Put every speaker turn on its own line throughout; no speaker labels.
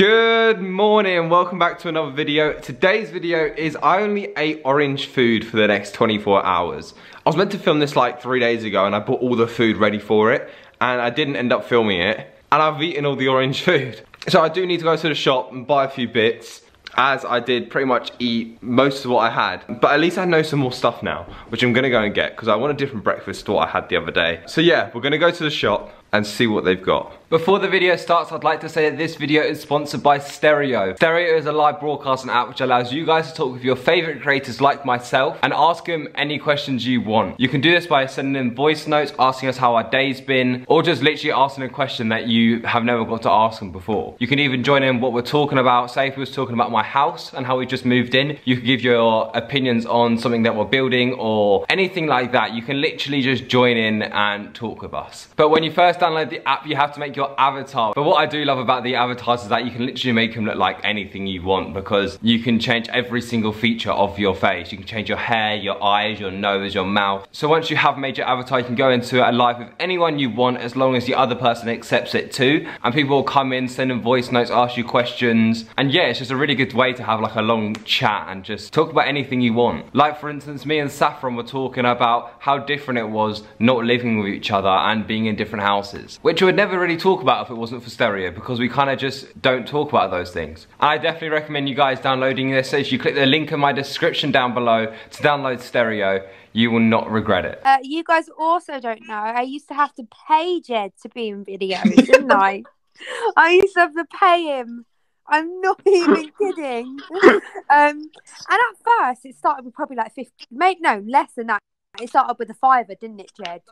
Good morning and welcome back to another video. Today's video is I only ate orange food for the next 24 hours. I was meant to film this like three days ago and I bought all the food ready for it and I didn't end up filming it and I've eaten all the orange food. So I do need to go to the shop and buy a few bits as I did pretty much eat most of what I had. But at least I know some more stuff now, which I'm gonna go and get because I want a different breakfast to what I had the other day. So yeah, we're gonna go to the shop and see what they've got. Before the video starts, I'd like to say that this video is sponsored by Stereo. Stereo is a live broadcasting app which allows you guys to talk with your favorite creators like myself and ask them any questions you want. You can do this by sending them voice notes, asking us how our day's been, or just literally asking a question that you have never got to ask them before. You can even join in what we're talking about. Say if we was talking about my house and how we just moved in, you can give your opinions on something that we're building or anything like that. You can literally just join in and talk with us. But when you first download the app, you have to make your avatar. But what I do love about the avatars is that you can literally make them look like anything you want because you can change every single feature of your face. You can change your hair, your eyes, your nose, your mouth. So once you have made your avatar, you can go into a live with anyone you want as long as the other person accepts it too. And people will come in, send in voice notes, ask you questions. And yeah, it's just a really good way to have like a long chat and just talk about anything you want. Like for instance, me and Saffron were talking about how different it was not living with each other and being in different houses which we would never really talk about if it wasn't for stereo because we kind of just don't talk about those things. I definitely recommend you guys downloading this. If you click the link in my description down below to download stereo, you will not regret it.
Uh, you guys also don't know, I used to have to pay Jed to be in videos, didn't I? I used to have to pay him. I'm not even kidding. Um, and at first, it started with probably like 50, maybe no, less than that. It started with a fiver, didn't it, Jed?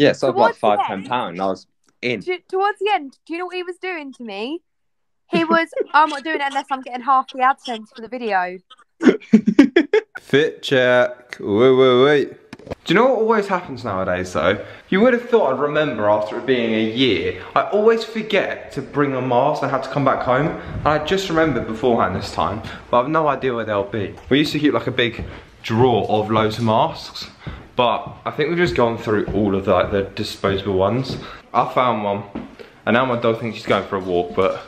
Yeah, so like
Towards
five,
the
ten pound. I was in.
Towards the end, do you know what he was doing to me? He was, I'm not doing it unless I'm getting half the AdSense for the video.
Fit check. Wait, wait, wait. Do you know what always happens nowadays though? You would have thought I'd remember after it being a year. I always forget to bring a mask and I have to come back home. And I just remembered beforehand this time, but I've no idea where they'll be. We used to keep like a big drawer of loads of masks, but I think we've just gone through all of the, like, the disposable ones. I found one, and now my dog thinks she's going for a walk, but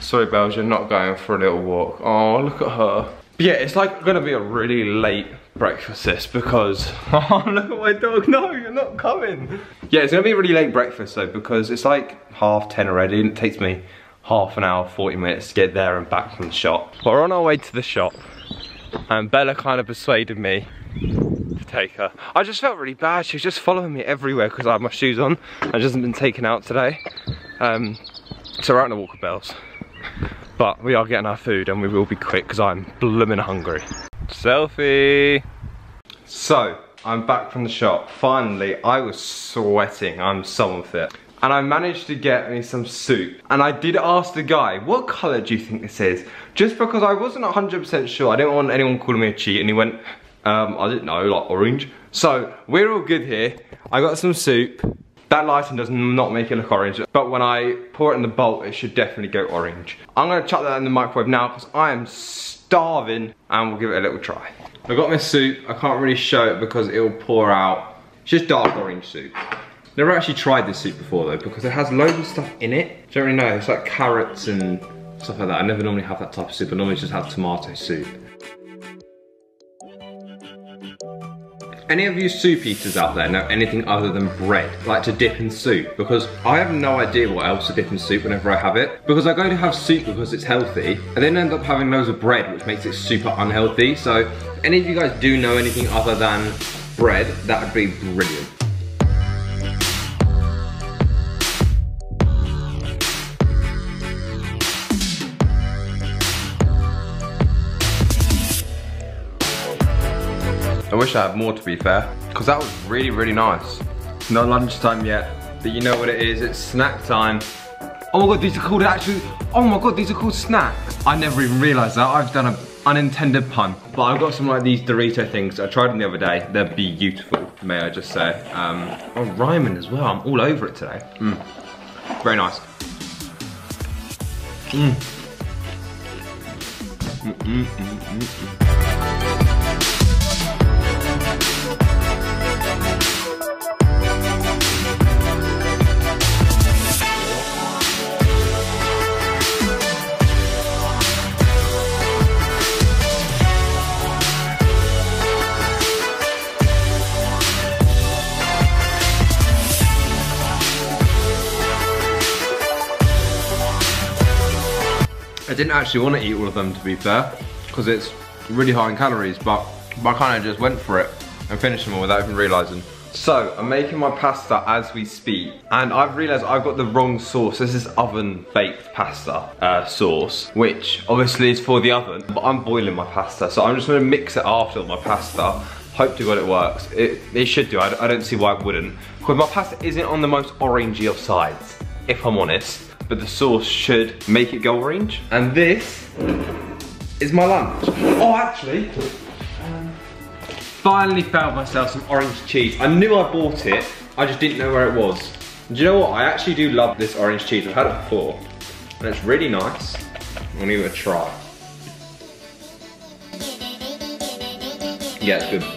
sorry Bells, you're not going for a little walk. Oh, look at her. But yeah, it's like gonna be a really late breakfast this because oh look at my dog no you're not coming yeah it's gonna be a really late breakfast though because it's like half 10 already and it takes me half an hour 40 minutes to get there and back from the shop we're on our way to the shop and Bella kind of persuaded me take her I just felt really bad she was just following me everywhere because I had my shoes on and just hasn't been taken out today um, so we're out on the Walker Bells but we are getting our food and we will be quick because I'm blooming hungry. Selfie! So, I'm back from the shop. Finally, I was sweating. I'm so unfit. And I managed to get me some soup. And I did ask the guy, what colour do you think this is? Just because I wasn't 100% sure. I didn't want anyone calling me a cheat. And he went, um, I didn't know, like orange. So, we're all good here. I got some soup. That lighting does not make it look orange, but when I pour it in the bowl, it should definitely go orange. I'm gonna chuck that in the microwave now because I am starving and we'll give it a little try. I got my soup, I can't really show it because it will pour out. It's just dark orange soup. Never actually tried this soup before though because it has loads of stuff in it. Don't really know, it's like carrots and stuff like that. I never normally have that type of soup, I normally just have tomato soup. Any of you soup eaters out there know anything other than bread, like to dip in soup? Because I have no idea what else to dip in soup whenever I have it. Because I go to have soup because it's healthy, and then end up having loads of bread, which makes it super unhealthy. So, if any of you guys do know anything other than bread, that would be brilliant. Wish I had more to be fair, because that was really, really nice. No lunchtime yet, but you know what it is, it's snack time. Oh my god, these are called actually, oh my god, these are called snacks. I never even realized that, I've done an unintended pun. But I've got some like these Dorito things, I tried them the other day, they're beautiful, may I just say. Um, oh, rhyming as well, I'm all over it today. Mm. Very nice. Mm. Mm -mm -mm -mm -mm. I didn't actually want to eat all of them to be fair, because it's really high in calories, but, I kind of just went for it and finished them all without even realising. So, I'm making my pasta as we speak, and I've realised I've got the wrong sauce. This is oven baked pasta uh, sauce, which obviously is for the oven, but I'm boiling my pasta, so I'm just gonna mix it after my pasta. Hope to God it works. It, it should do, I, I don't see why it wouldn't. Because my pasta isn't on the most orangey of sides, if I'm honest, but the sauce should make it go orange. And this is my lunch. Oh, actually, um, finally found myself some orange cheese. I knew I bought it, I just didn't know where it was. Do you know what? I actually do love this orange cheese. I've had it before, and it's really nice. I'm gonna give it a try. Yeah, it's good.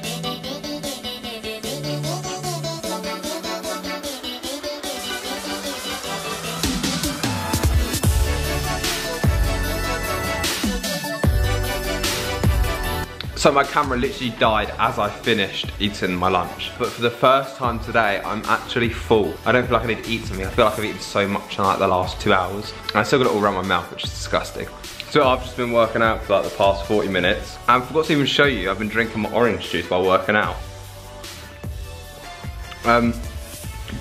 So my camera literally died as I finished eating my lunch. But for the first time today, I'm actually full. I don't feel like I need to eat something. I feel like I've eaten so much in like the last two hours. And I still got it all around my mouth, which is disgusting. So I've just been working out for like the past 40 minutes. And I forgot to even show you, I've been drinking my orange juice while working out. Um,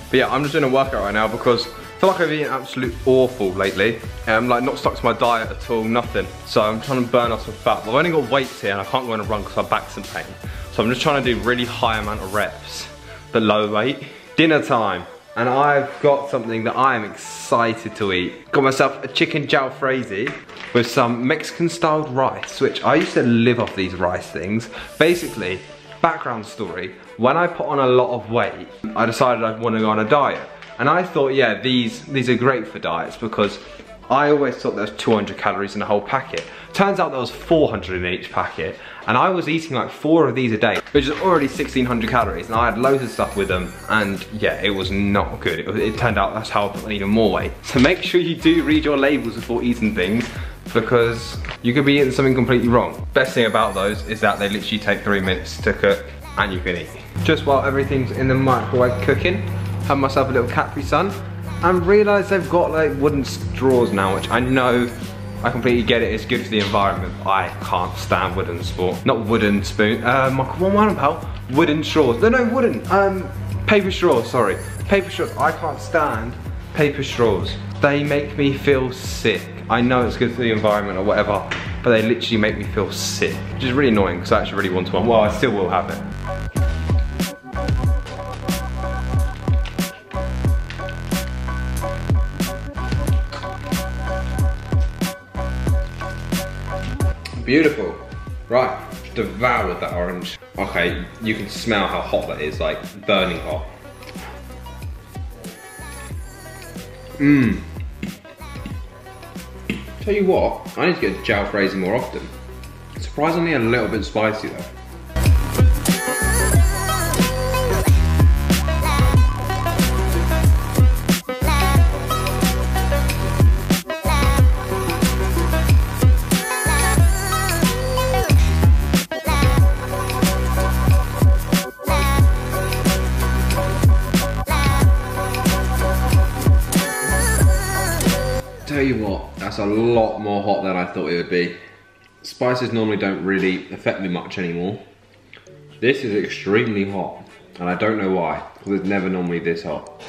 but yeah, I'm just doing a workout right now because feel like I've eaten absolute awful lately. Um, like not stuck to my diet at all, nothing. So I'm trying to burn off some fat. But I've only got weights here and I can't go on a run because my back's in pain. So I'm just trying to do really high amount of reps, but low weight. Dinner time. And I've got something that I am excited to eat. Got myself a chicken jalfrezi with some Mexican styled rice, which I used to live off these rice things. Basically, background story, when I put on a lot of weight, I decided I want to go on a diet. And I thought, yeah, these, these are great for diets because I always thought there was 200 calories in a whole packet. Turns out there was 400 in each packet. And I was eating like four of these a day, which is already 1600 calories. And I had loads of stuff with them. And yeah, it was not good. It, it turned out that's how I put even more weight. So make sure you do read your labels before eating things because you could be eating something completely wrong. Best thing about those is that they literally take three minutes to cook and you can eat. Just while everything's in the microwave cooking, have myself a little Capri Sun and realise they've got like wooden straws now, which I know I completely get it, it's good for the environment. I can't stand wooden sport. Not wooden spoon, um, what am about? Wooden straws, no, no, wooden, um, paper straws, sorry. Paper straws, I can't stand paper straws. They make me feel sick. I know it's good for the environment or whatever, but they literally make me feel sick, which is really annoying because I actually really want one. Well, I still will have it. Beautiful. Right, devoured that orange. Okay, you can smell how hot that is, like burning hot. Mmm. Tell you what, I need to get jalfrezi more often. Surprisingly a little bit spicy though. A lot more hot than I thought it would be. Spices normally don't really affect me much anymore. This is extremely hot, and I don't know why, because it's never normally this hot.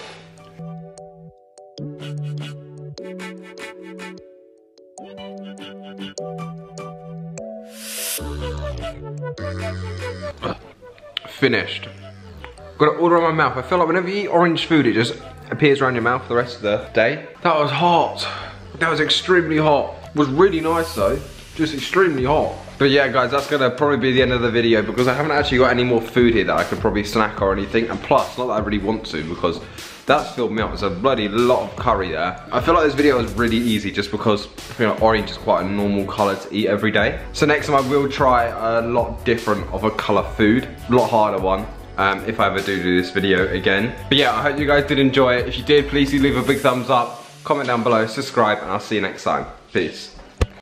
Finished. Got it all around my mouth. I feel like whenever you eat orange food, it just appears around your mouth for the rest of the day. That was hot. That was extremely hot. Was really nice though. Just extremely hot. But yeah guys, that's gonna probably be the end of the video because I haven't actually got any more food here that I could probably snack or anything. And plus, not that I really want to because that's filled me up. There's a bloody lot of curry there. I feel like this video is really easy just because you know, orange is quite a normal color to eat every day. So next time I will try a lot different of a color food, a lot harder one. Um, if I ever do do this video again. But yeah, I hope you guys did enjoy it. If you did, please do leave a big thumbs up, comment down below, subscribe, and I'll see you next time. Peace.